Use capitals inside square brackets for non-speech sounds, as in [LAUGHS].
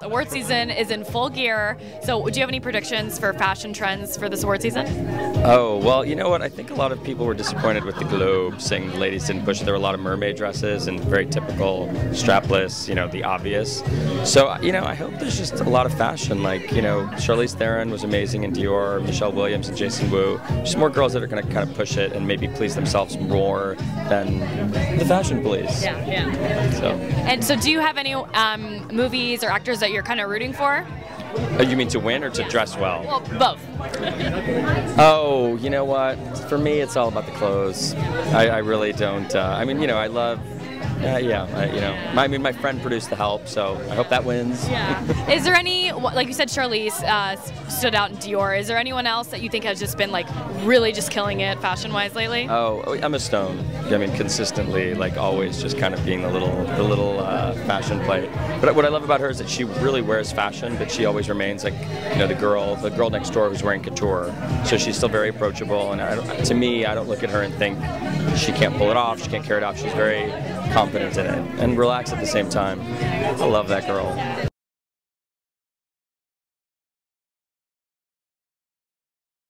Award season is in full gear. So, do you have any predictions for fashion trends for this award season? Oh, well, you know what? I think a lot of people were disappointed with the Globe saying the ladies didn't push. There were a lot of mermaid dresses and very typical strapless, you know, the obvious. So, you know, I hope there's just a lot of fashion. Like, you know, Charlize Theron was amazing in Dior, Michelle Williams and Jason Wu. Just more girls that are going to kind of push it and maybe please themselves more than the fashion police. Yeah, yeah. So, And so, do you have any um, movies or actors that you're kind of rooting for? oh, you mean to win or to dress well? Well, both. [LAUGHS] Oh, you know what? For me, it's all about the clothes. I, I really don't. Uh, I mean, you know, I love. Uh, yeah, I, you know, my, I mean, my friend produced The Help, so I hope that wins. Yeah. Is there any, like you said, Charlize uh, stood out in Dior. Is there anyone else that you think has just been like really just killing it fashion wise lately? Oh, Emma Stone. I mean, consistently, like always, just kind of being the little, the little uh, fashion plate. But what I love about her is that she really wears fashion, but she always remains like, you know, the girl, the girl next door who's wearing couture. So she's still very approachable. And I to me, I don't look at her and think she can't pull it off, she can't carry it off. She's very confident in it and relax at the same time. I love that girl.